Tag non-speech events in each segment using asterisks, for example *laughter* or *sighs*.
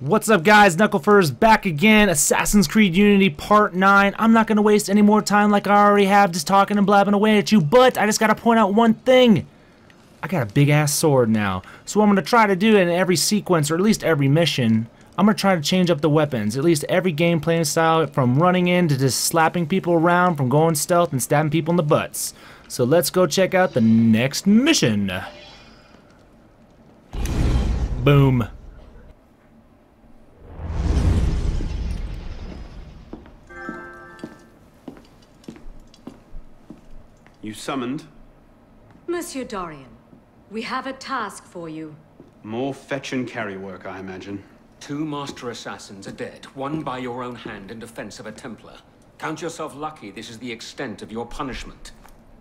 What's up guys, Knucklefurs back again, Assassin's Creed Unity Part 9. I'm not going to waste any more time like I already have just talking and blabbing away at you, but I just got to point out one thing. I got a big ass sword now, so what I'm going to try to do in every sequence, or at least every mission, I'm going to try to change up the weapons, at least every game gameplay style, from running in to just slapping people around, from going stealth and stabbing people in the butts. So let's go check out the next mission. Boom. You summoned? Monsieur Dorian, we have a task for you. More fetch and carry work, I imagine. Two master assassins are dead, one by your own hand in defense of a Templar. Count yourself lucky this is the extent of your punishment.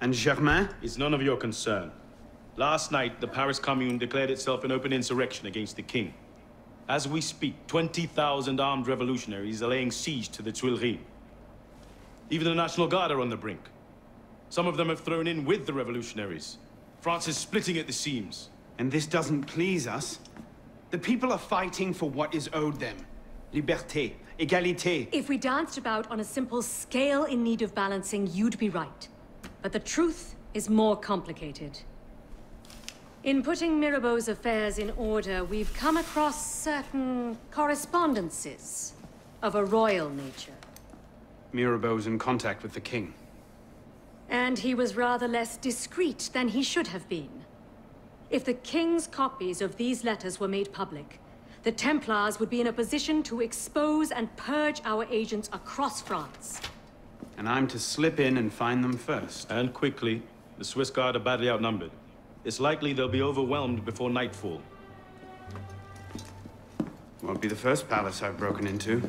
And Germain? It's none of your concern. Last night, the Paris Commune declared itself an open insurrection against the king. As we speak, 20,000 armed revolutionaries are laying siege to the Tuileries. Even the National Guard are on the brink. Some of them have thrown in with the revolutionaries. France is splitting at the seams. And this doesn't please us? The people are fighting for what is owed them. Liberté, égalité. If we danced about on a simple scale in need of balancing, you'd be right. But the truth is more complicated. In putting Mirabeau's affairs in order, we've come across certain correspondences of a royal nature. Mirabeau's in contact with the king. And he was rather less discreet than he should have been. If the King's copies of these letters were made public, the Templars would be in a position to expose and purge our agents across France. And I'm to slip in and find them first. And quickly, the Swiss Guard are badly outnumbered. It's likely they'll be overwhelmed before nightfall. Won't be the first palace I've broken into.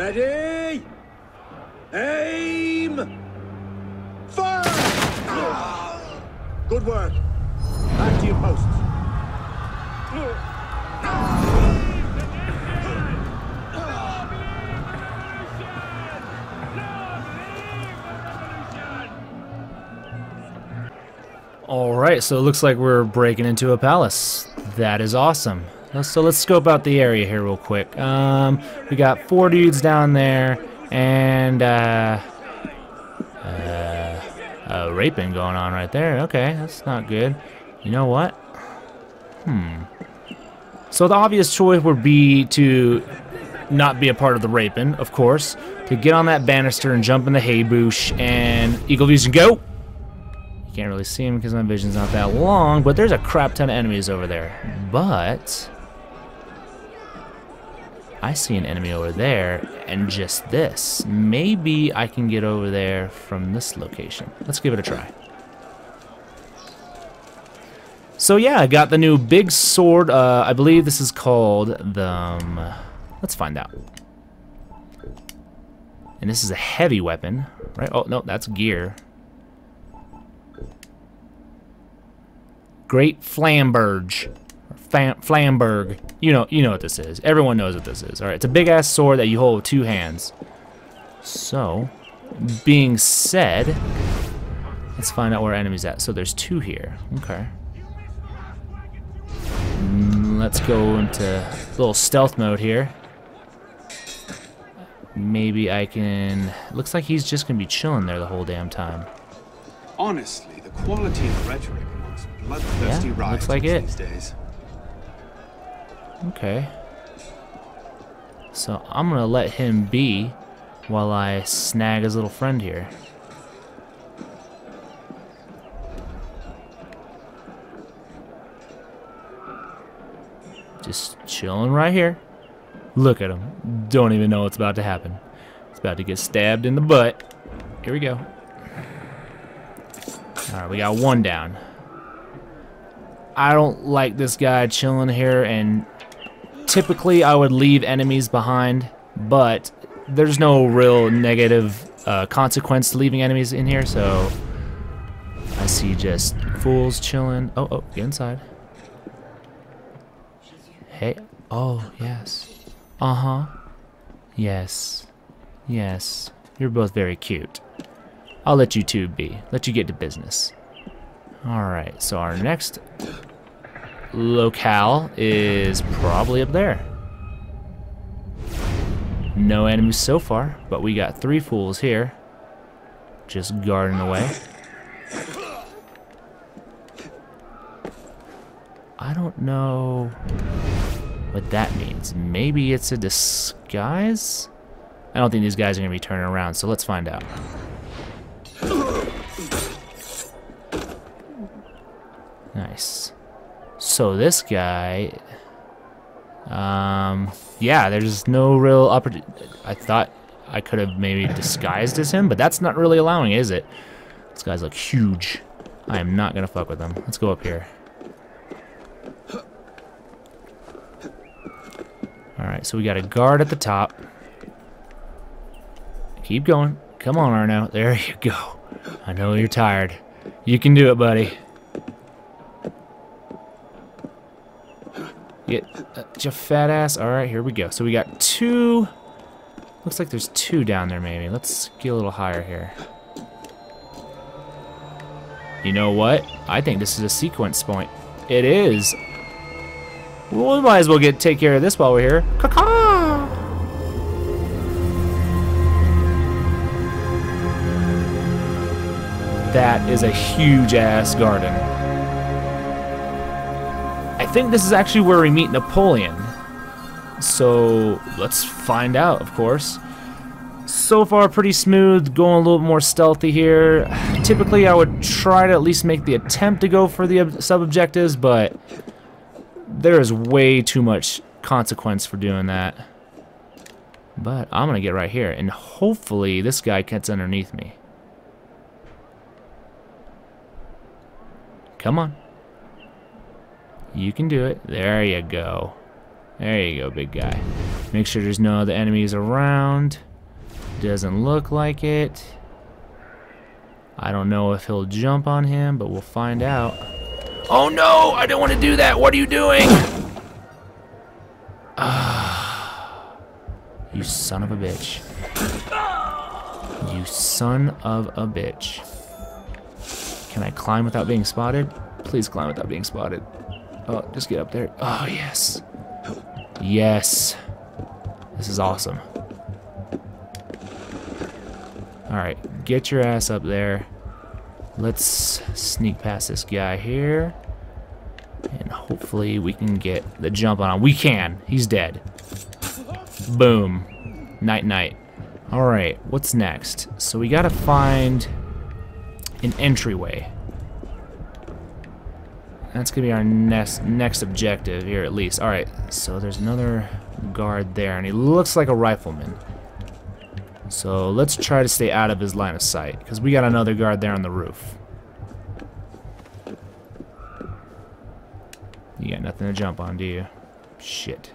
Ready? Aim! Fire! Good work. Back to your posts. Alright, so it looks like we're breaking into a palace. That is awesome. So let's scope out the area here real quick. Um, we got four dudes down there, and uh, uh, a raping going on right there. Okay, that's not good. You know what? Hmm. So the obvious choice would be to not be a part of the raping, of course. To get on that banister and jump in the hay bush and eagle vision go. You can't really see him because my vision's not that long, but there's a crap ton of enemies over there. But I see an enemy over there and just this. Maybe I can get over there from this location. Let's give it a try. So yeah, I got the new big sword. Uh, I believe this is called the... Um, let's find out. And this is a heavy weapon, right? Oh, no, that's gear. Great Flamberge. Flamberg. You know, you know what this is. Everyone knows what this is. All right, it's a big ass sword that you hold with two hands. So, being said, let's find out where enemies at. So there's two here. Okay. Mm, let's go into a little stealth mode here. Maybe I can. Looks like he's just gonna be chilling there the whole damn time. Honestly, the quality of rhetoric amongst bloodthirsty Yeah, looks like it. these days. Okay. So I'm gonna let him be while I snag his little friend here. Just chilling right here. Look at him. Don't even know what's about to happen. He's about to get stabbed in the butt. Here we go. Alright, we got one down. I don't like this guy chilling here and typically I would leave enemies behind, but there's no real negative uh, consequence to leaving enemies in here, so I see just fools chilling. Oh, oh, get inside. Hey, oh, yes. Uh-huh. Yes. Yes. You're both very cute. I'll let you two be. Let you get to business. Alright, so our next locale is probably up there. No enemies so far, but we got three fools here. Just guarding away. I don't know what that means. Maybe it's a disguise? I don't think these guys are going to be turning around, so let's find out. Nice. So this guy... Um, yeah, there's no real opportunity. I thought I could have maybe disguised as him, but that's not really allowing, is it? This guy's like huge. I am not gonna fuck with him. Let's go up here. Alright, so we got a guard at the top. Keep going. Come on, Arno. There *laughs* you go. I know you're tired. You can do it, buddy. Get your fat ass. All right, here we go. So we got two. Looks like there's two down there, maybe. Let's get a little higher here. You know what? I think this is a sequence point. It is. Well, we might as well get take care of this while we're here. Caw That is a huge ass garden. Think this is actually where we meet Napoleon. So let's find out, of course. So far, pretty smooth, going a little more stealthy here. *sighs* Typically, I would try to at least make the attempt to go for the sub-objectives, but there is way too much consequence for doing that. But I'm going to get right here, and hopefully this guy gets underneath me. Come on. You can do it. There you go. There you go, big guy. Make sure there's no other enemies around. Doesn't look like it. I don't know if he'll jump on him, but we'll find out. Oh no! I don't want to do that! What are you doing? *sighs* You son of a bitch. You son of a bitch. Can I climb without being spotted? Please climb without being spotted. Oh, just get up there. Oh, yes. Yes. This is awesome. Alright, get your ass up there. Let's sneak past this guy here. And hopefully we can get the jump on him. We can. He's dead. Boom. Night night. Alright, what's next? So we gotta find an entryway. That's gonna be our next next objective here at least. Alright, so there's another guard there, and he looks like a rifleman. So let's try to stay out of his line of sight, because we got another guard there on the roof. You got nothing to jump on, do you? Shit.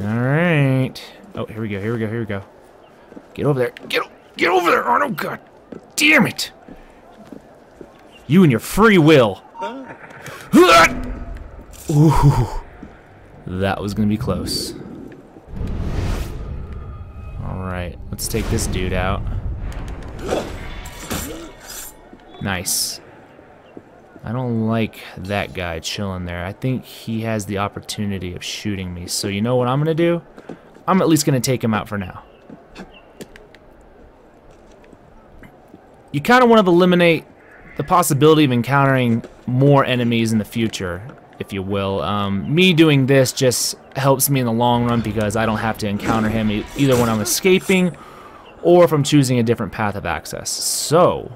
Alright. Oh, here we go, here we go, here we go. Get over there. Get, get over there, Arnold! God damn it! You and your free will. Ooh, that was gonna be close. Alright, let's take this dude out. Nice. I don't like that guy chilling there. I think he has the opportunity of shooting me. So you know what I'm gonna do? I'm at least gonna take him out for now. You kind of want to eliminate the possibility of encountering more enemies in the future, if you will. Um, me doing this just helps me in the long run because I don't have to encounter him e either when I'm escaping or if I'm choosing a different path of access. So,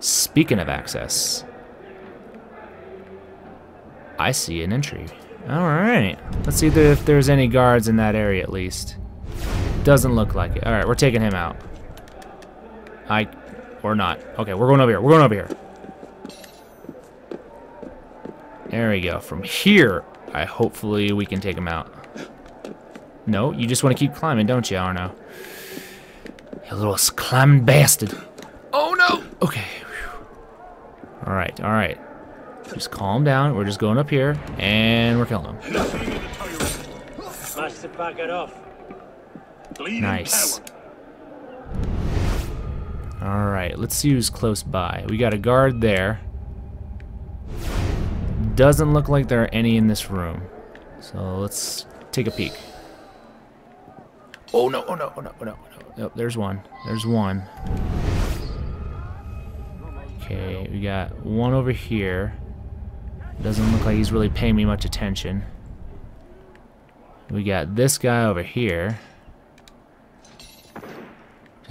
speaking of access, I see an entry. Alright, let's see if there's any guards in that area at least. Doesn't look like it. Alright, we're taking him out. I or not. Okay, we're going over here. We're going over here. There we go. From here, I hopefully we can take him out. No, you just want to keep climbing, don't you, Arno? You little climbing bastard. Oh, no! Okay. All right, all right. Just calm down. We're just going up here, and we're killing him. Nice. Alright, let's see who's close by. We got a guard there. Doesn't look like there are any in this room. So let's take a peek. Oh no, oh no, oh no, oh no, oh no. Yep, there's one. There's one. Okay, we got one over here. Doesn't look like he's really paying me much attention. We got this guy over here.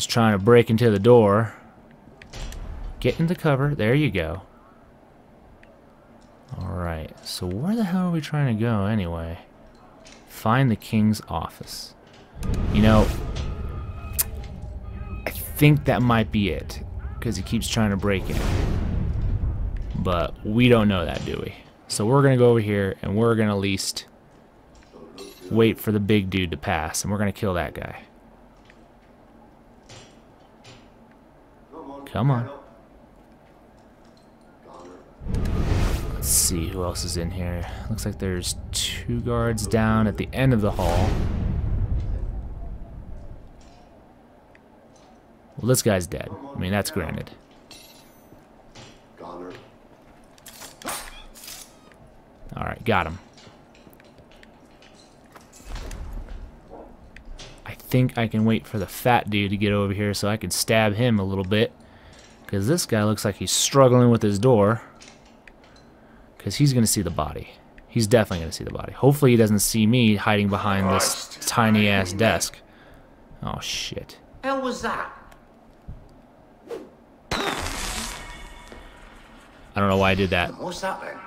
Just trying to break into the door. Get in the cover. There you go. Alright, so where the hell are we trying to go anyway? Find the king's office. You know, I think that might be it. Because he keeps trying to break in. But we don't know that, do we? So we're going to go over here and we're going to at least wait for the big dude to pass. And we're going to kill that guy. Come on. Let's see who else is in here. Looks like there's two guards down at the end of the hall. Well, this guy's dead. I mean, that's granted. Alright, got him. I think I can wait for the fat dude to get over here so I can stab him a little bit. Because this guy looks like he's struggling with his door. Because he's going to see the body. He's definitely going to see the body. Hopefully he doesn't see me hiding behind this tiny-ass desk. Oh, shit. hell was that? I don't know why I did that. What's that then?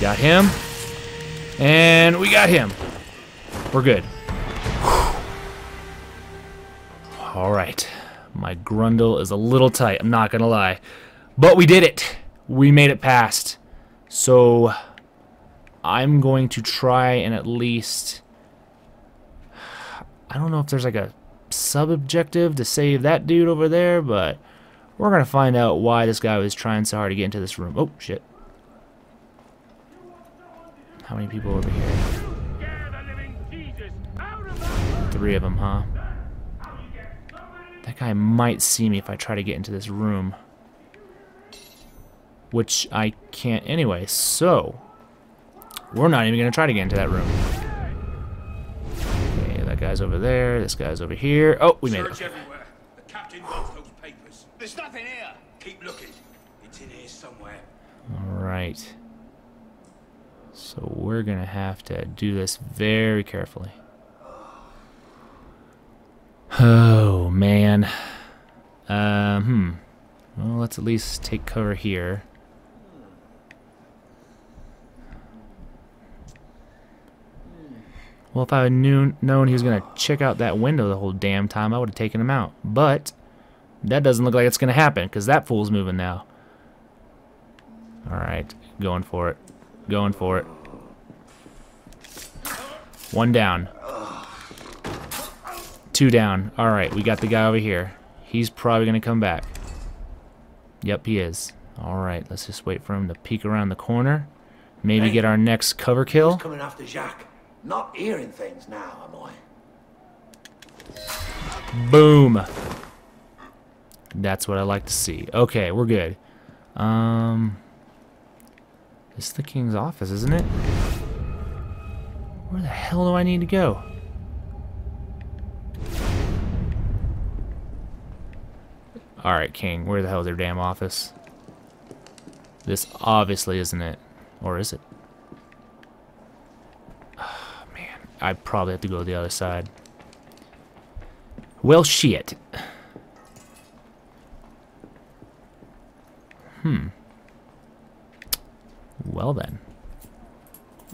Got him. And we got him. We're good. All right. My grundle is a little tight, I'm not going to lie. But we did it. We made it past. So I'm going to try and at least... I don't know if there's like a sub-objective to save that dude over there, but we're going to find out why this guy was trying so hard to get into this room. Oh, shit. How many people over here? Three of them, huh? That guy might see me if I try to get into this room. Which I can't anyway, so... We're not even going to try to get into that room. Okay, that guy's over there, this guy's over here. Oh, we made it. Search everywhere. The captain wants those papers. There's nothing here. Keep looking. It's in here somewhere. Alright. So we're going to have to do this very carefully. Oh, man. Um, hmm. Well, let's at least take cover here. Well, if I had knew, known he was going to check out that window the whole damn time, I would have taken him out. But, that doesn't look like it's going to happen, because that fool's moving now. Alright, going for it. Going for it. One down. Two down. Alright, we got the guy over here. He's probably going to come back. Yep, he is. Alright, let's just wait for him to peek around the corner. Maybe get our next cover kill. Coming after Jacques. Not hearing things now, am I? Boom. That's what I like to see. Okay, we're good. Um, This is the king's office, isn't it? Where the hell do I need to go? Alright, king. Where the hell is their damn office? This obviously isn't it. Or is it? Oh, *sighs* man. I probably have to go to the other side. Well, shit. Hmm. Well then.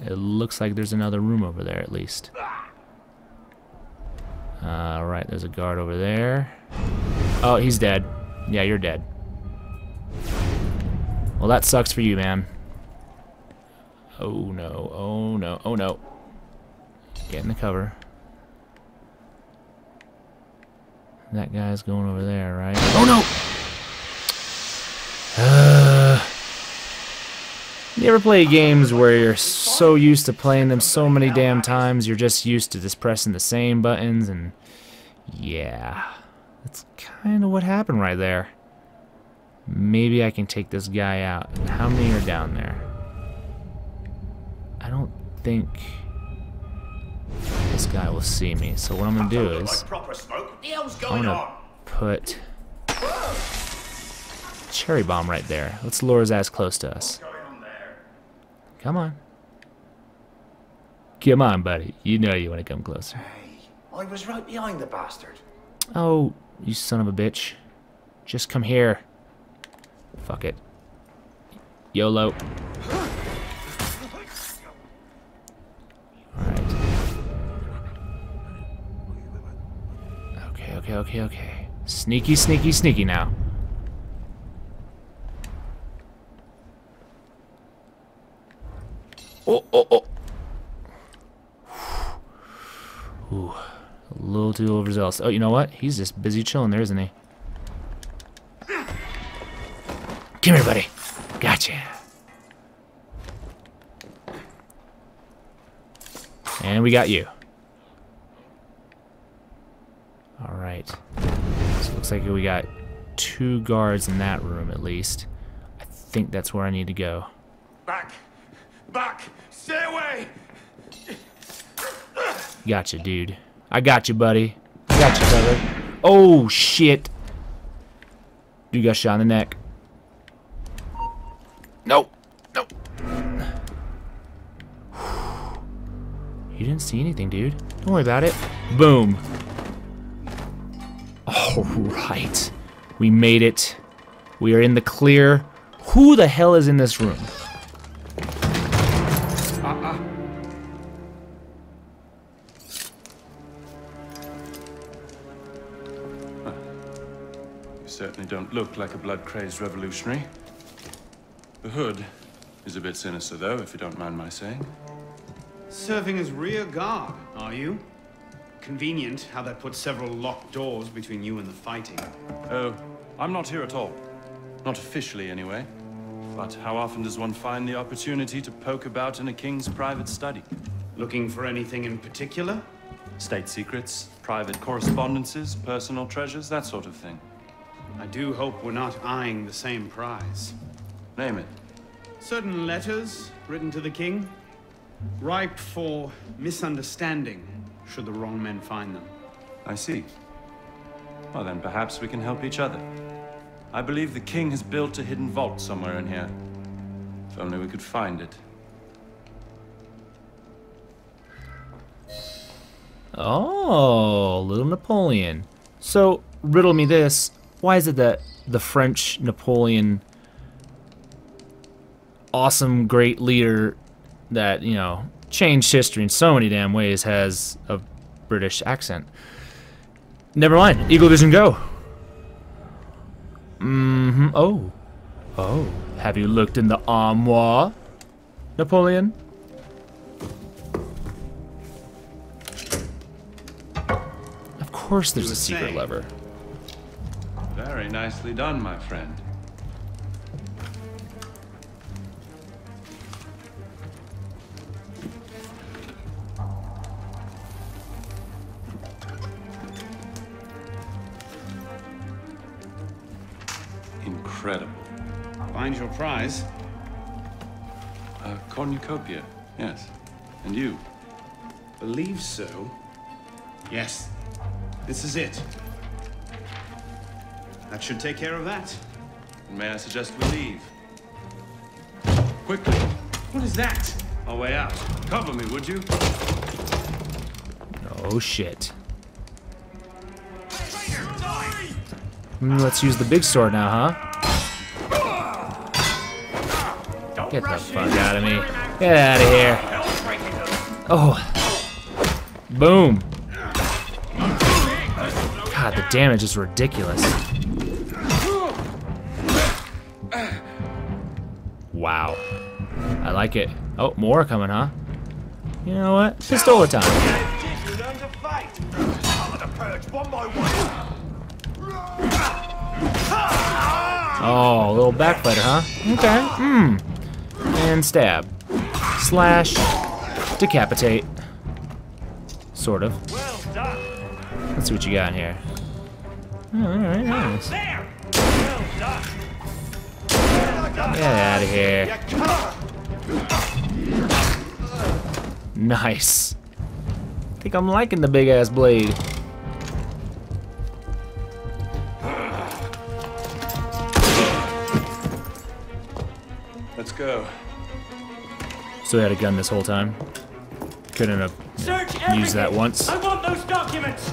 It looks like there's another room over there at least. Alright, there's a guard over there. Oh, he's dead. Yeah, you're dead. Well, that sucks for you, man. Oh no, oh no, oh no. Get in the cover. That guy's going over there, right? Oh no! Uh, *sighs* You ever play games where you're so used to playing them so many damn times, you're just used to just pressing the same buttons and yeah, that's kind of what happened right there. Maybe I can take this guy out. How many are down there? I don't think this guy will see me. So what I'm gonna do is Proper smoke. What the hell's I'm going gonna put cherry bomb right there. Let's lure his ass close to us. Going on there? Come on. Come on, buddy. You know you want to come closer. Hey, I was right behind the bastard. Oh, you son of a bitch. Just come here. Fuck it. YOLO. Alright. Okay, okay, okay, okay. Sneaky, sneaky, sneaky now. Oh, oh, oh. Ooh, a little too overzealous. Oh, you know what? He's just busy chilling there, isn't he? Come here, buddy. Gotcha. And we got you. All right. So looks like we got two guards in that room at least. I think that's where I need to go. Back! Back! Stay away! Gotcha, dude. I got you, buddy. I got you, brother. Oh, shit. Dude got shot in the neck. Nope. Nope. You didn't see anything, dude. Don't worry about it. Boom. All right. We made it. We are in the clear. Who the hell is in this room? Look like a blood-crazed revolutionary. The hood is a bit sinister, though, if you don't mind my saying. Serving as rear guard, are you? Convenient how that puts several locked doors between you and the fighting. Oh, I'm not here at all. Not officially, anyway. But how often does one find the opportunity to poke about in a king's private study? Looking for anything in particular? State secrets, private correspondences, personal treasures, that sort of thing. I do hope we're not eyeing the same prize. Name it. Certain letters written to the king, ripe for misunderstanding should the wrong men find them. I see. Well, then perhaps we can help each other. I believe the king has built a hidden vault somewhere in here. If only we could find it. Oh, little Napoleon. So, riddle me this. Why is it that the French Napoleon, awesome, great leader that, you know, changed history in so many damn ways, has a British accent? Never mind. Eagle Vision, go. Mm-hmm. Oh. Oh. Have you looked in the armoire, Napoleon? Of course there's a secret lever. Very nicely done, my friend. Incredible. Find your prize. A cornucopia, yes. And you? Believe so. Yes. This is it. That should take care of that. May I suggest we leave? Quickly! What is that? Our way out. Cover me, would you? Oh shit. Hmm, let's use the big sword now, huh? Get the fuck out of me. Get out of here. Oh. Boom. God, the damage is ridiculous. Wow. I like it. Oh, more coming, huh? You know what? Pistola time. Oh, a little backfighter, huh? Okay. Hmm. and stab. Slash, decapitate. Sort of. Let's see what you got in here. Alright, nice. There. Get out of here. Nice. I think I'm liking the big ass blade. Let's go. So I had a gun this whole time. Couldn't have Search used that once. I want those documents.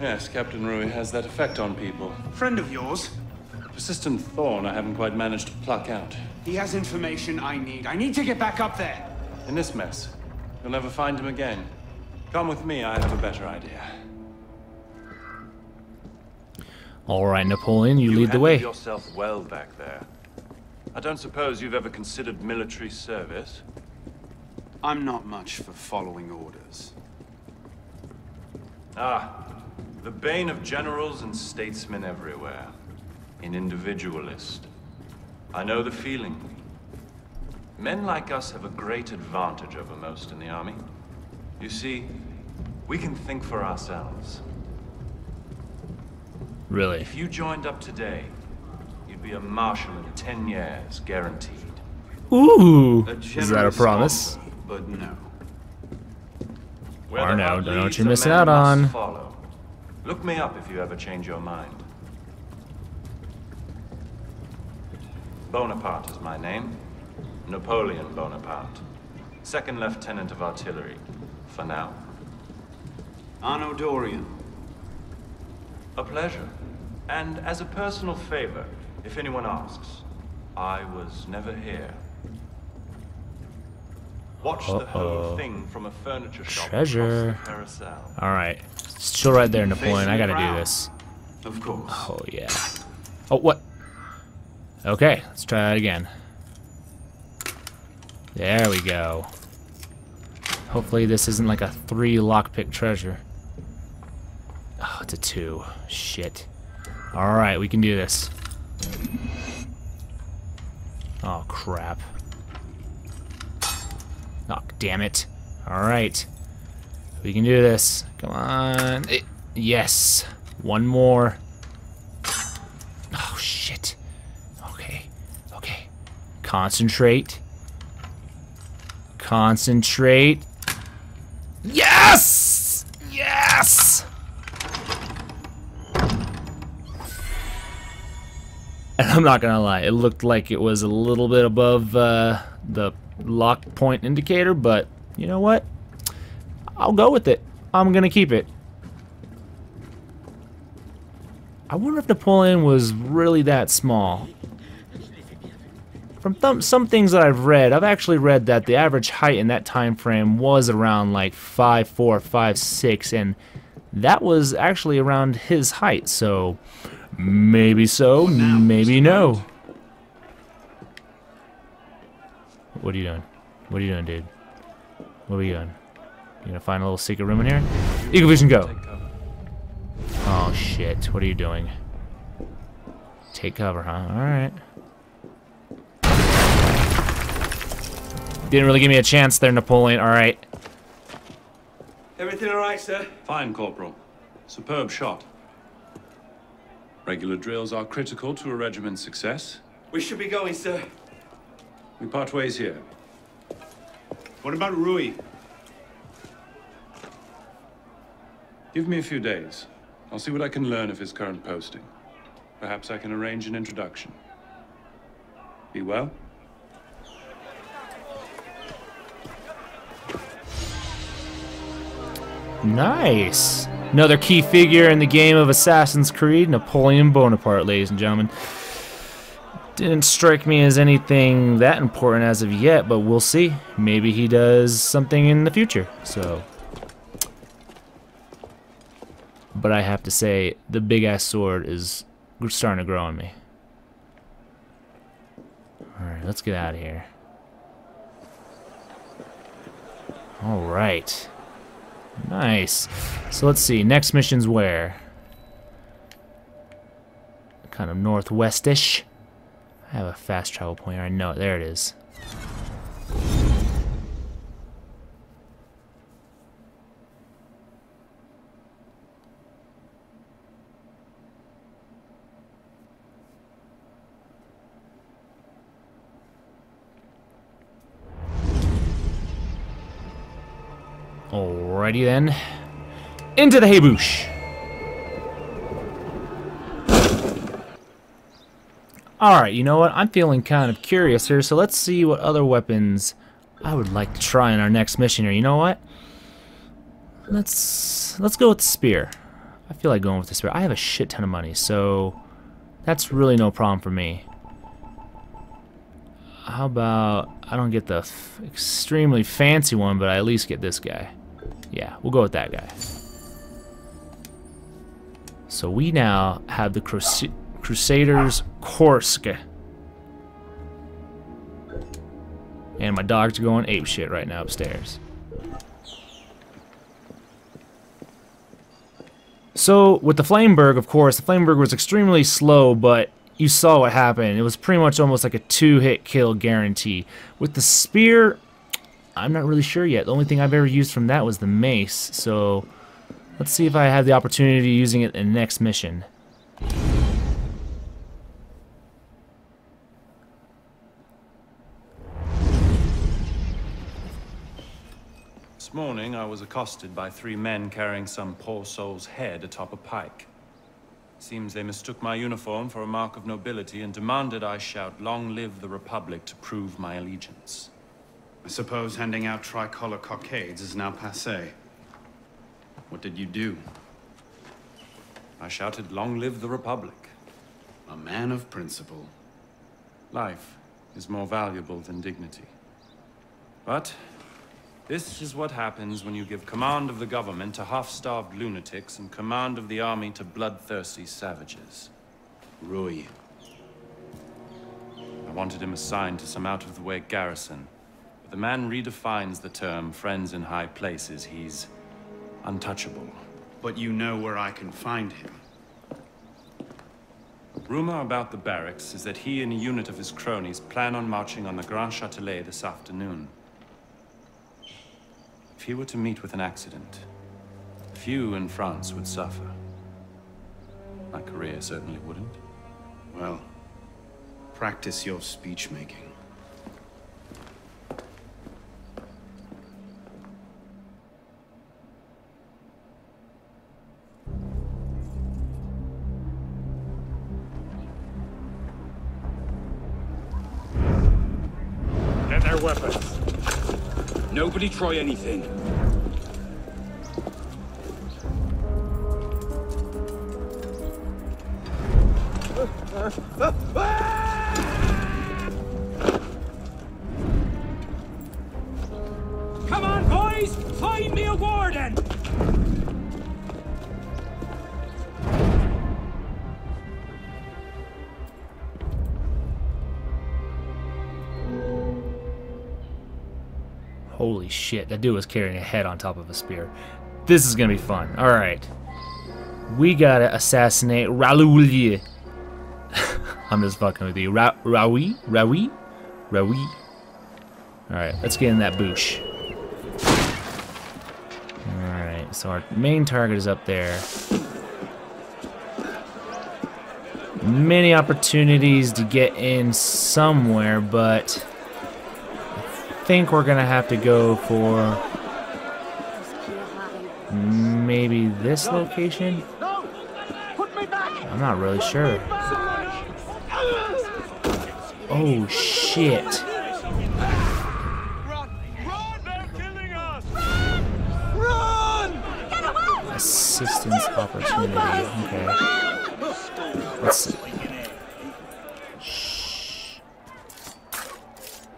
Yes, Captain Rouille has that effect on people. Friend of yours. Persistent thorn I haven't quite managed to pluck out. He has information I need. I need to get back up there. In this mess, you'll never find him again. Come with me, I have a better idea. Alright, Napoleon, you, lead the handled way. yourself well back there. I don't suppose you've ever considered military service. I'm not much for following orders. Ah, the bane of generals and statesmen everywhere. An individualist. I know the feeling. Men like us have a great advantage over most in the army. You see, we can think for ourselves. Really. If you joined up today, you'd be a marshal in 10 years, guaranteed. Ooh! Is that a promise? offer, but no. Where Or no, don't know what you're missing out on. Follow. Look me up if you ever change your mind. Bonaparte is my name. Napoleon Bonaparte. Second Lieutenant of Artillery. For now. Arno Dorian. A pleasure. And as a personal favor, if anyone asks, I was never here. Watch the Uh-oh. whole thing from a furniture shop Treasure. across the Chill right there, Napoleon. I gotta do this. Of course. Oh, yeah. Oh, what? Okay, let's try that again. There we go. Hopefully this isn't like a three lockpick treasure. Oh, it's a two. Shit. Alright, we can do this. Oh, crap. Oh, damn it. Alright. We can do this. Come on. Eh, Yes. One more. Oh, shit. Okay. Okay. Concentrate. Concentrate. Yes! Yes! And *laughs* I'm not gonna lie, it looked like it was a little bit above uh, the lock point indicator, but you know what? I'll go with it. I'm gonna keep it. I wonder if Napoleon was really that small. From th some things that I've read, I've actually read that the average height in that time frame was around like 5'4", 5'6", and that was actually around his height, so maybe so, maybe no. What are you doing? What are you doing, dude? What are we doing? You gonna find a little secret room in here? Eagle Vision, go! Oh shit, what are you doing? Take cover, huh? Alright. Didn't really give me a chance there, Napoleon. Alright. Everything all right, sir? Fine, Corporal. Superb shot. Regular drills are critical to a regiment's success. We should be going, sir. We part ways here. What about Rouille? Give me a few days. I'll see what I can learn of his current posting. Perhaps I can arrange an introduction. Be well? Nice. Another key figure in the game of Assassin's Creed, Napoleon Bonaparte, ladies and gentlemen. Didn't strike me as anything that important as of yet, but we'll see. Maybe he does something in the future, so... But I have to say, the big-ass sword is starting to grow on me. Alright, let's get out of here. Alright. Nice. So let's see. Next mission's where? kind of northwestish. I have a fast travel point. I know it. There it is. Alrighty then. Into the haybush. Alright, you know what? I'm feeling kind of curious here, so let's see what other weapons I would like to try in our next mission here. You know what? Let's let's go with the spear. I feel like going with the spear. I have a shit ton of money, so that's really no problem for me. How about I don't get the extremely fancy one, but I at least get this guy. Yeah, we'll go with that guy. So we now have the Crus Crusaders Korsk. And my dogs are going ape shit right now upstairs. So, with the Flameberg, of course, the Flameberg was extremely slow, but you saw what happened. It was pretty much almost like a two-hit kill guarantee. With the Spear, I'm not really sure yet. The only thing I've ever used from that was the Mace, so let's see if I have the opportunity using it in the next mission. This morning, I was accosted by three men carrying some poor soul's head atop a pike. Seems they mistook my uniform for a mark of nobility and demanded I shout, Long live the Republic, to prove my allegiance. I suppose handing out tricolor cockades is now passé. What did you do? I shouted, Long live the Republic. A man of principle. Life is more valuable than dignity. But this is what happens when you give command of the government to half-starved lunatics and command of the army to bloodthirsty savages. Rouille. I wanted him assigned to some out-of-the-way garrison. The man redefines the term friends in high places. He's untouchable. But you know where I can find him. Rumor about the barracks is that he and a unit of his cronies plan on marching on the Grand Châtelet this afternoon. If he were to meet with an accident, few in France would suffer. My career certainly wouldn't. Well, practice your speech making. Try anything. Shit, that dude was carrying a head on top of a spear. This is gonna be fun. Alright. We gotta assassinate Raoul. *laughs* I'm just fucking with you. Ra Raoui? Raoui? Raoui? Alright, let's get in that boosh. Alright, so our main target is up there. Many opportunities to get in somewhere, but think we're gonna have to go for maybe this location. I'm not really sure. Oh shit. Assistance opportunity. Okay. Let's.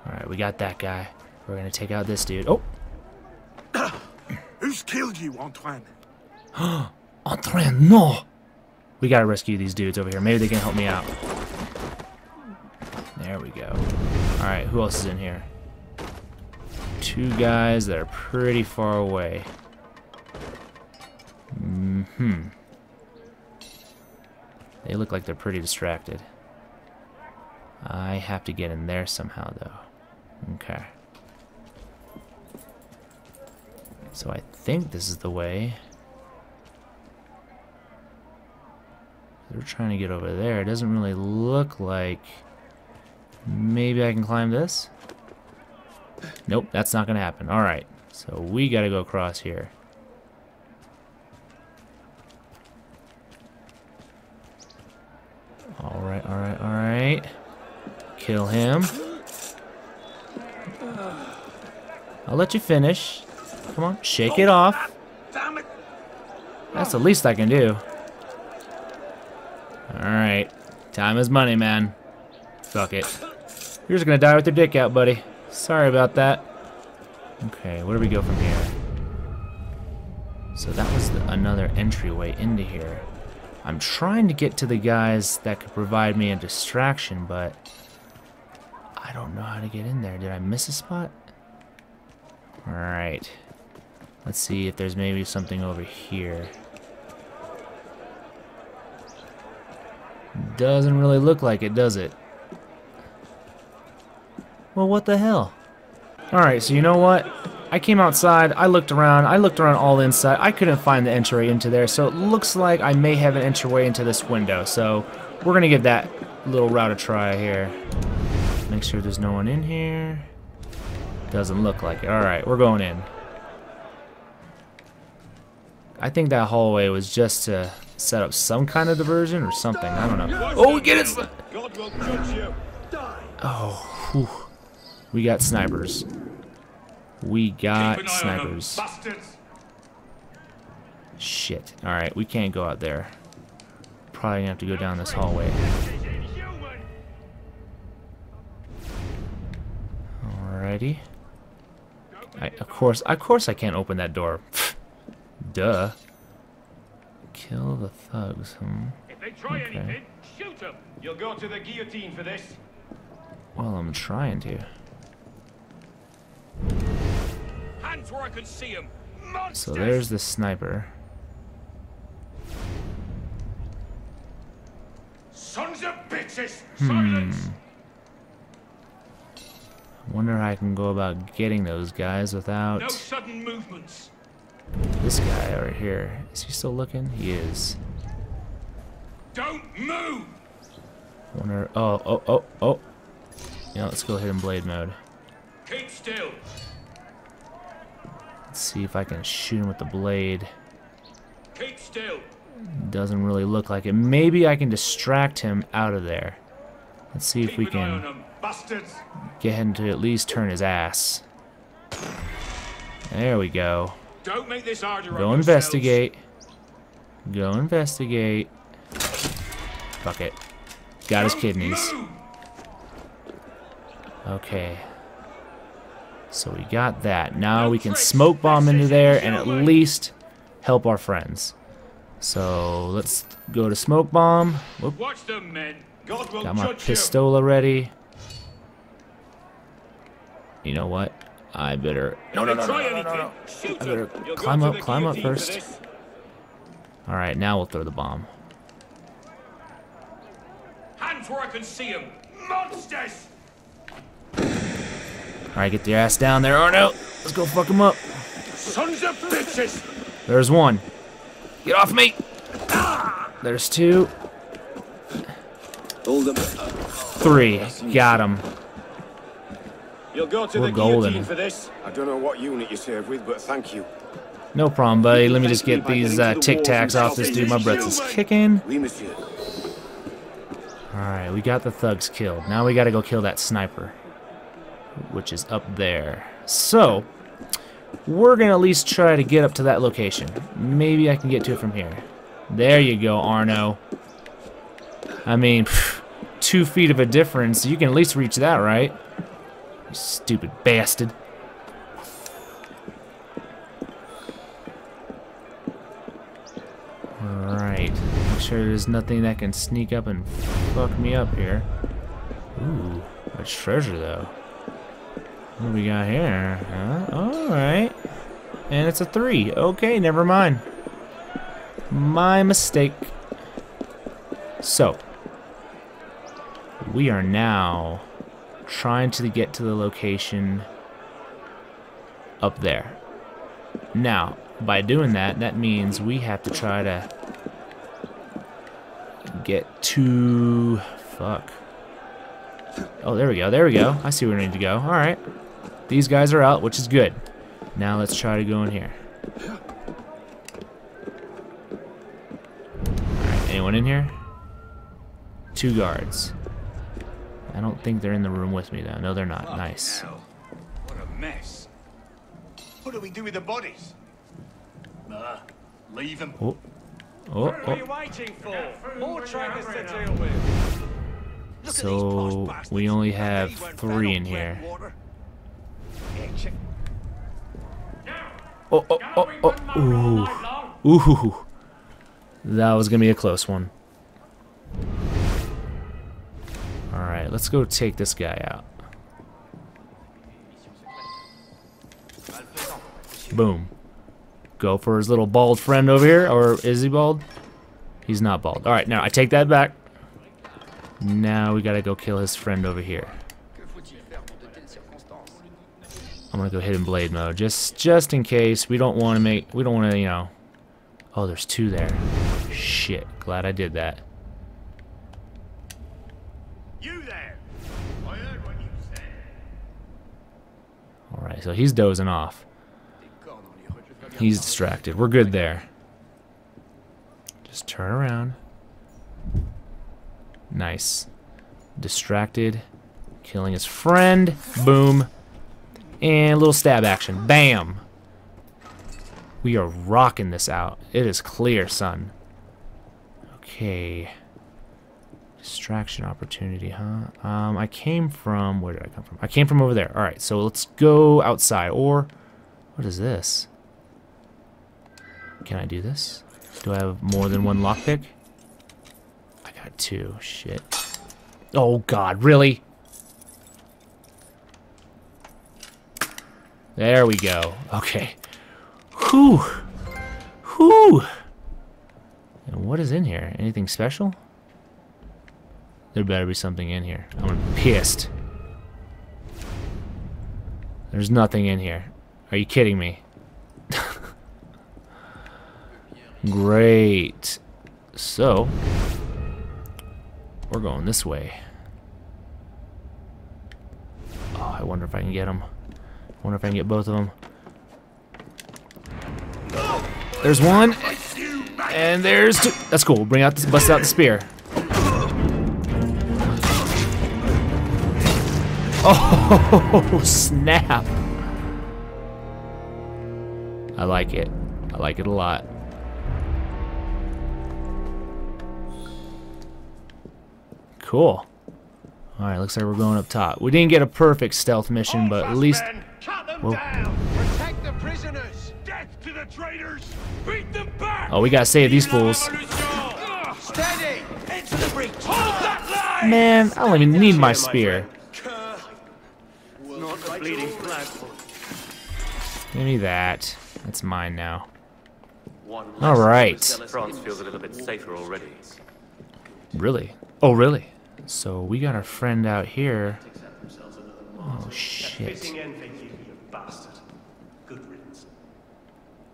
Alright, we got that guy. We're gonna take out this dude. Oh! *coughs* Who's killed you, Antoine? *gasps* Antoine, no! We gotta rescue these dudes over here. Maybe they can help me out. There we go. Alright, who else is in here? Two guys that are pretty far away. Mm hmm They look like they're pretty distracted. I have to get in there somehow, though. Okay. So I think this is the way. They're trying to get over there. It doesn't really look like... Maybe I can climb this? Nope, that's not going to happen. Alright, so we got to go across here. Alright, alright, alright. Kill him. I'll let you finish. Come on, shake it off. That's the least I can do. Alright. Time is money, man. Fuck it. You're just gonna die with your dick out, buddy. Sorry about that. Okay, where do we go from here? So that was the, another entryway into here. I'm trying to get to the guys that could provide me a distraction, but I don't know how to get in there. Did I miss a spot? Alright. Let's see if there's maybe something over here. Doesn't really look like it, does it? Well, what the hell? Alright, so you know what? I came outside, I looked around, I looked around all inside, I couldn't find the entryway into there, so it looks like I may have an entryway into this window, so we're gonna give that little route a try here. Make sure there's no one in here. Doesn't look like it. Alright, we're going in. I think that hallway was just to set up some kind of diversion or something. I don't know. Oh, we get it! God will judge you. Oh, whew. We got snipers. We got snipers. Shit. Alright, we can't go out there. Probably gonna have to go down this hallway. Alrighty. I, of course, of course I can't open that door. *laughs* Duh. Kill the thugs, hmm? If they try Okay. anything, shoot them. You'll go to the guillotine for this. Well, I'm trying to. Hands where I can see them. Monsters! So there's the sniper. Sons of bitches! Hmm. Wonder how I can go about getting those guys without No sudden movements. This guy over here. Is he still looking? He is. Don't move! Wonder. Oh, oh, oh, oh. Yeah, let's go ahead hidden blade mode. Keep still. Let's see if I can shoot him with the blade. Keep still. Doesn't really look like it. Maybe I can distract him out of there. Let's see if we Keep eye on can. Get him to at least turn his ass. There we go. Don't make this harder Go investigate. Go investigate. Fuck it. Got his kidneys. Okay. So we got that. Now we can smoke bomb into there and at least help our friends. So let's go to smoke bomb. Whoop. Watch them, men. God will Got my pistola ready. You know what? I better. No, no, no, no, no, no, no. I better them. You'll go climb up, climb up first. All right, now we'll throw the bomb. Hands where I can see them. Monsters! All right, get your ass down there, Arno. Let's go fuck him up. Sons of bitches! There's one. Get off me. There's two. Hold them. Three. Got him. You'll go to We're the golden. guillotine for this. I don't know what unit you serve with, but thank you. No problem, buddy. Let me just get these uh, Tic Tacs off this dude. My breath is kicking. Alright, we got the thugs killed. Now we gotta go kill that sniper. Which is up there. So, we're gonna at least try to get up to that location. Maybe I can get to it from here. There you go, Arno. I mean, pff, two feet of a difference. You can at least reach that, right? You stupid bastard. Alright. Make sure there's nothing that can sneak up and fuck me up here. Ooh, a treasure though. What do we got here? Huh? Alright. And it's a three. Okay, never mind. My mistake. So, we are now trying to get to the location up there. Now, by doing that, that means we have to try to get to... Fuck. Oh, there we go, there we go. I see where we need to go. Alright. These guys are out, which is good. Now let's try to go in here. Anyone in here? Two guards. I don't think they're in the room with me, though. No, they're not. Nice. What a mess. What do we do with the bodies? Uh, leave them. Oh. Oh, What are you oh. waiting for? More trackers to deal with. So, we only have three in here. Oh, oh, oh, oh. Ooh. Ooh. That was going to be a close one. Alright, let's go take this guy out. Boom. Go for his little bald friend over here. Or is he bald? He's not bald. Alright, now I take that back. Now we gotta go kill his friend over here. I'm gonna go hidden blade mode, just just in case. We don't want to make, we don't want to, you know. Oh, there's two there. Shit, glad I did that. All right, so he's dozing off. He's distracted. We're good there. Just turn around. Nice. Distracted. Killing his friend. Boom. And a little stab action. Bam. We are rocking this out. It is clear, son. Okay. Distraction opportunity, huh? Um, I came from... Where did I come from? I came from over there. Alright, so let's go outside. Or... What is this? Can I do this? Do I have more than one lockpick? I got two. Shit. Oh, God. Really? There we go. Okay. Whew. Whew. And what is in here? Anything special? There better be something in here. I'm pissed. There's nothing in here. Are you kidding me? *laughs* Great. So, we're going this way. Oh, I wonder if I can get them. I wonder if I can get both of them. There's one, and there's two. That's cool. Bring out, the, bust out the spear. Oh *laughs* snap! I like it. I like it a lot. Cool. Alright, looks like we're going up top. We didn't get a perfect stealth mission, but at least... Cut them down. Protect the prisoners. Death to the traitors. Beat them back. Oh, we gotta save these fools. Steady. Into the breach. Hold that line. Man, I don't even need my spear. Not the bleeding flag. Give me that. That's mine now. Alright. France feels a little bit safer already. Really? Oh, really? So we got our friend out here. Oh, shit.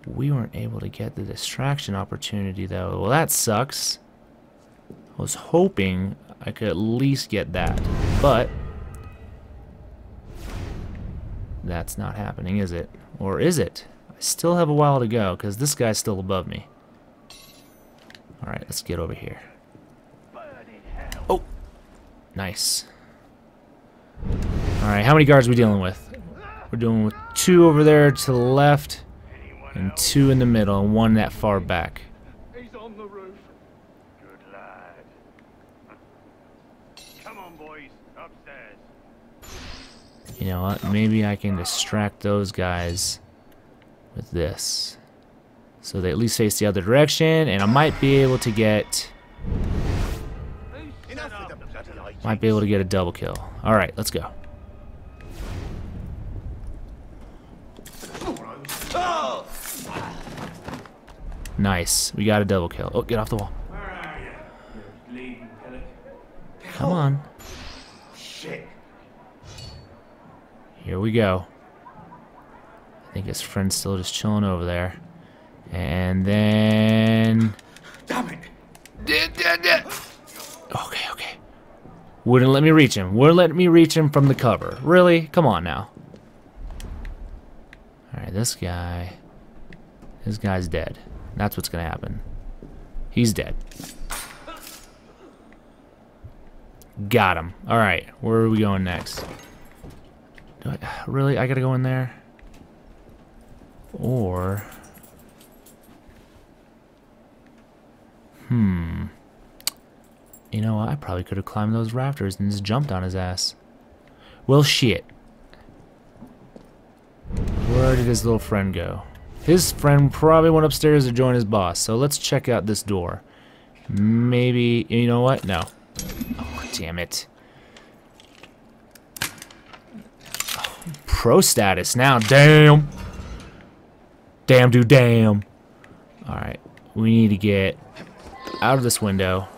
We weren't able to get the distraction opportunity, though. Well, that sucks. I was hoping I could at least get that. But... That's not happening, is it? Or is it? I still have a while to go, because this guy's still above me. Alright, let's get over here. Oh! Nice. Alright, how many guards are we dealing with? We're dealing with two over there to the left, and two in the middle, and one that far back. He's on the roof. Good lad. Come on, boys. Upstairs. You know what? Maybe I can distract those guys with this. So they at least face the other direction, and I might be able to get... Might be able to get a double kill. Alright, let's go. Nice. We got a double kill. Oh, get off the wall. Come on. Shit. Here we go. I think his friend's still just chilling over there. And then... Damn it. Okay, okay. Wouldn't let me reach him. Wouldn't let me reach him from the cover. Really? Come on now. Alright, this guy... This guy's dead. That's what's gonna happen. He's dead. Got him. Alright, where are we going next? *sighs* Really? I gotta go in there? Or... Hmm. You know, I probably could have climbed those rafters and just jumped on his ass. Well, shit. Where did his little friend go? His friend probably went upstairs to join his boss, so let's check out this door. Maybe, you know what? No. Oh, damn it. Pro status now, damn. Damn, dude, damn. Alright, we need to get out of this window.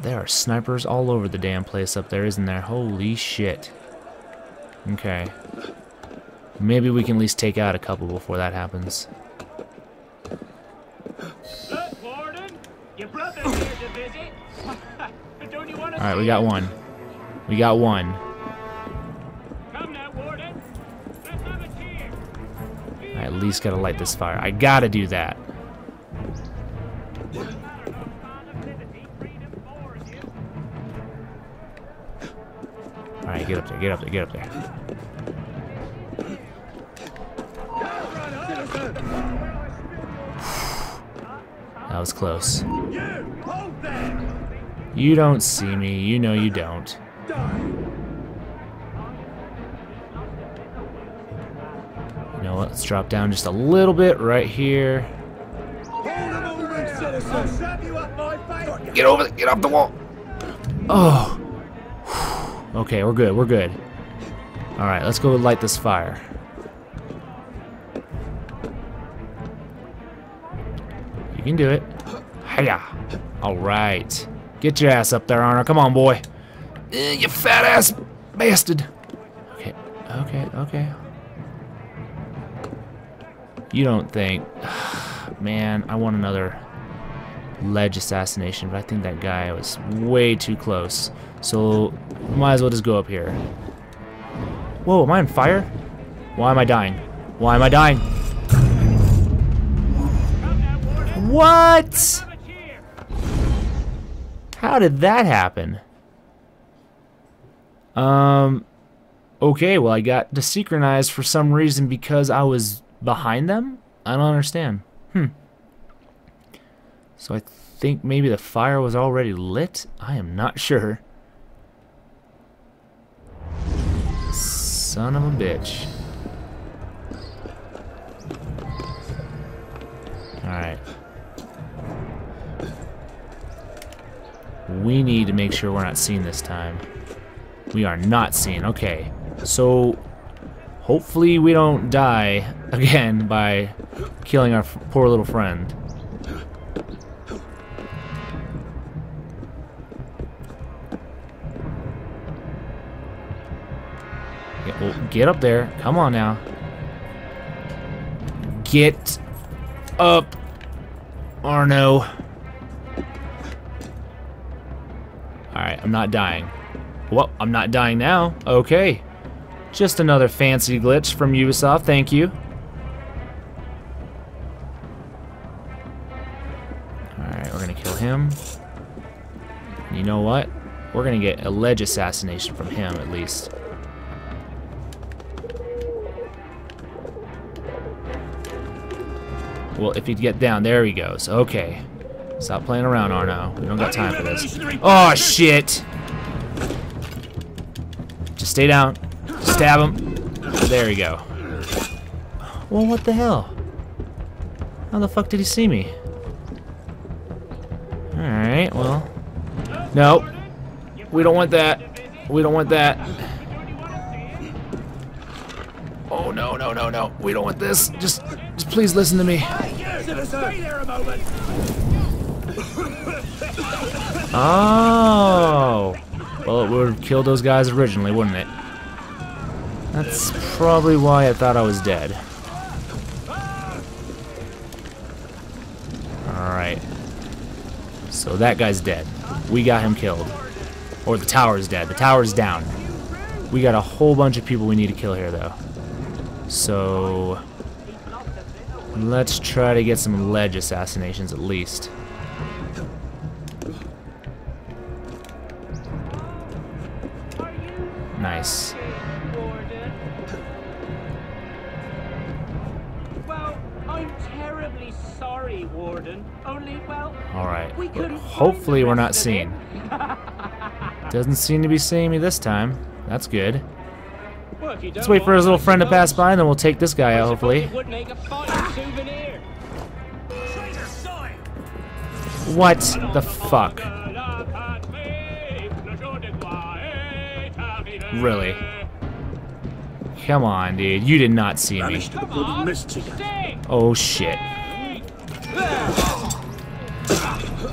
There are snipers all over the damn place up there, isn't there? Holy shit. Okay. Maybe we can at least take out a couple before that happens. Look, Warden, your brother's here to visit. *laughs* Don't you want to Alright, we got one. We got one. I at least gotta light this fire. I gotta do that. Alright, get up there, get up there, get up there. That was close. You don't see me, you know you don't. You know what, let's drop down just a little bit right here. Get over, the, get off the wall. Oh. *sighs* Okay, we're good, we're good. All right, let's go light this fire. You can do it. Hiya. All right. Get your ass up there, Arno. Come on, boy. Eh, you fat ass bastard. Okay, okay, okay. You don't think... *sighs* Man, I want another ledge assassination, but I think that guy was way too close. So, might as well just go up here. Whoa, am I on fire? Why am I dying? Why am I dying? What? How did that happen? Um, okay, well I got desynchronized for some reason because I was behind them? I don't understand. Hmm. So I think maybe the fire was already lit? I am not sure. Son of a bitch. Alright. We need to make sure we're not seen this time. We are not seen. Okay. So, hopefully we don't die again by killing our poor little friend. Get, well, oh, get up there. Come on now. Get up, Arno. Alright, I'm not dying. Well, I'm not dying now. Okay. Just another fancy glitch from Ubisoft, thank you. Alright, we're gonna kill him. You know what? We're gonna get a ledge assassination from him, at least. Well, if he'd get down, there he goes. Okay. Stop playing around, Arno. We don't got time for this. Oh, shit! Just stay down. Stab him. There we go. Well, what the hell? How the fuck did he see me? Alright, well. No. We don't want that. We don't want that. Oh, no, no, no, no. We don't want this. Just, just please listen to me. Oh! Well, it would have killed those guys originally, wouldn't it? That's probably why I thought I was dead. Alright. So that guy's dead. We got him killed. Or the tower's dead. The tower's down. We got a whole bunch of people we need to kill here, though. So... Let's try to get some ledge assassinations at least. Hopefully we're not rest seen. Doesn't seem to be seeing me this time. That's good. Well, if you Let's wait for his little friend to pass by and then we'll take this guy out, hopefully. it would make a fine souvenir. What the fuck? Really? Come on, dude. You did not see me. Oh, shit.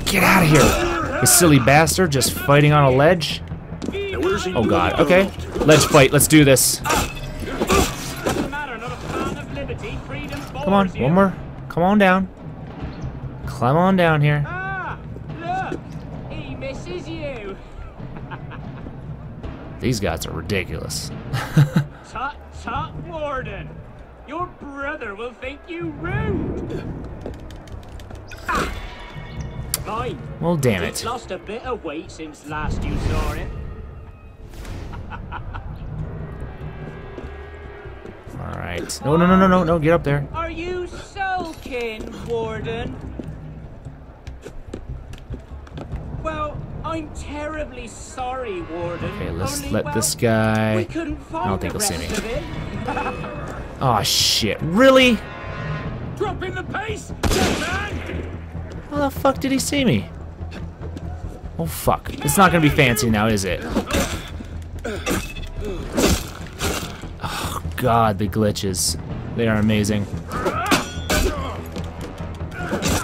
Get out of here. You silly bastard just fighting on a ledge. Oh, God. Okay. Ledge fight. Let's do this. Come on. One more. Come on down. Climb on down here. These guys are ridiculous. Tut tut, Warden. Your brother will think you rude. Fine. Well, damn it. It's it. lost a bit of weight since last you saw it. *laughs* Alright. No, no, no, no, no, no. Get up there. Are you sulking, Warden? Well, I'm terribly sorry, Warden. Okay, let's Only, let well, this guy... We couldn't find I don't think he'll see me. Oh *laughs* shit. Really? Drop in the pace! How the fuck did he see me? Oh fuck. It's not gonna be fancy now, is it? Oh god, the glitches. They are amazing.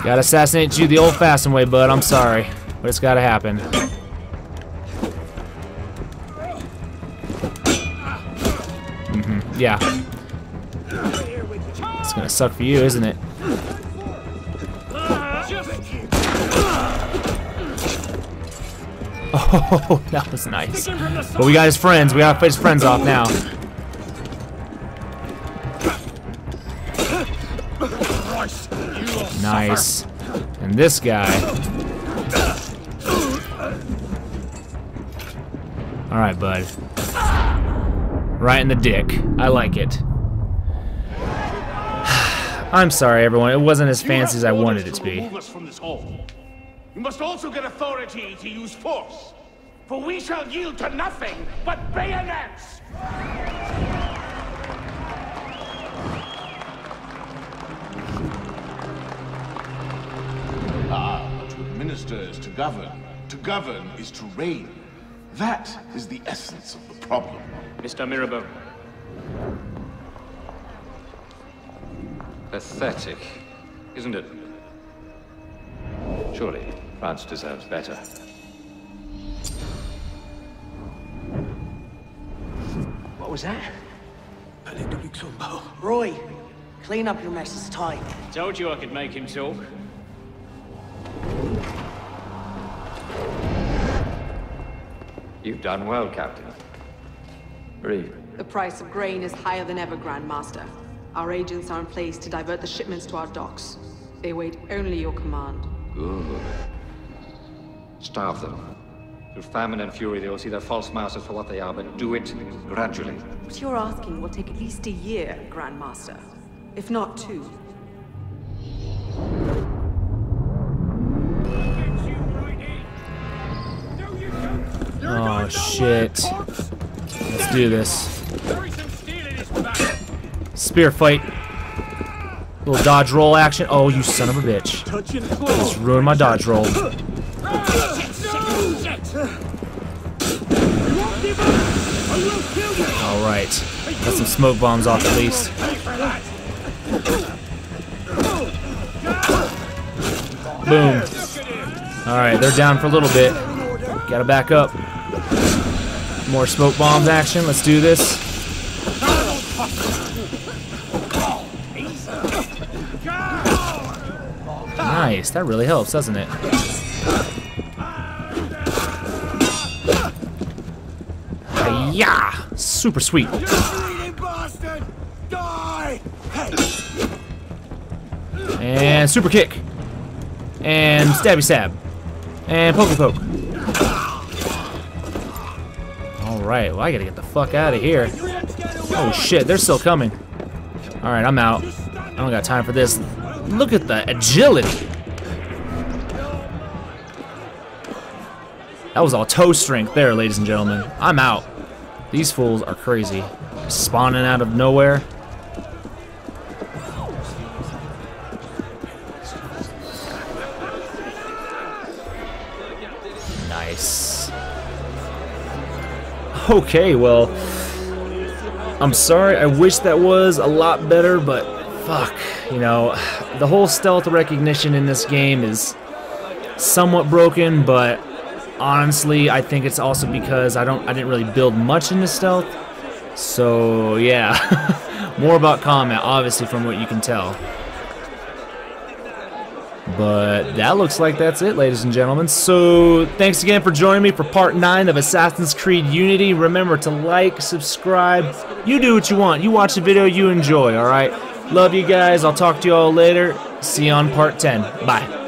Gotta assassinate you the old-fashioned way, bud. I'm sorry. But it's gotta happen. Mm-hmm. Yeah. It's gonna suck for you, isn't it? Oh, *laughs* that was nice. But we got his friends. We gotta fight his friends off now. Nice. And this guy. Alright, bud. Right in the dick. I like it. *sighs* I'm sorry, everyone. It wasn't as fancy as I wanted it to be. Remove us from this hall. You must also get authority to use force. For we shall yield to nothing but bayonets! Ah, to administer is to govern. To govern is to reign. That is the essence of the problem. Mr. Mirabeau. Pathetic, isn't it? Surely France deserves better. Was that? Rouille, clean up your mess. It's time. Told you I could make him talk. You've done well, Captain. Read. The price of grain is higher than ever, Grand Master. Our agents are in place to divert the shipments to our docks. They wait only your command. Good. Starve them. Through famine and fury, they will see their false masters for what they are, but do it gradually. What you're asking will take at least a year, Grandmaster. If not two. Oh shit. Let's do this. Spear fight. Little dodge roll action. Oh, you son of a bitch. Just ruined my dodge roll. Alright. Got some smoke bombs off at least. Boom. Alright, they're down for a little bit. Gotta back up. More smoke bombs action. Let's do this. Nice. That really helps, doesn't it? Yeah, super sweet. And super kick. And stabby stab. And poke poke. Alright, well I gotta get the fuck out of here. Oh shit, they're still coming. Alright, I'm out. I don't got time for this. Look at the agility. That was all toe strength there, ladies and gentlemen. I'm out. These fools are crazy. Spawning out of nowhere. Nice. Okay, well, I'm sorry. I wish that was a lot better, but fuck, you know, the whole stealth recognition in this game is somewhat broken, but honestly, I think it's also because I don't I didn't really build much into stealth. So, yeah. *laughs* More about combat, obviously, from what you can tell. But that looks like that's it, ladies and gentlemen. So, thanks again for joining me for part 9 of Assassin's Creed Unity. Remember to like, subscribe. You do what you want. You watch the video you enjoy, alright? Love you guys. I'll talk to you all later. See you on part 10. Bye.